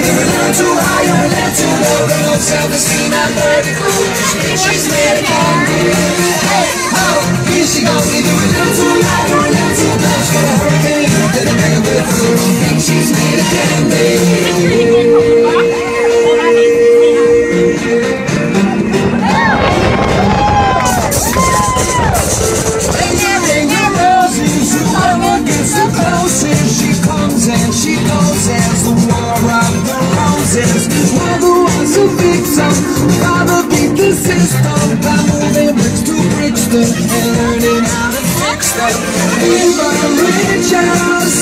a too high a little too low. Got no self-esteem and vertical. She's made of candy. Hey, oh, here she goes. A little too loud or a little too low. She's got a hurricane, then a mega through. She thinks she's them, gotta beat the system by moving bricks to Brixton and learning how to fix them. We run rich out.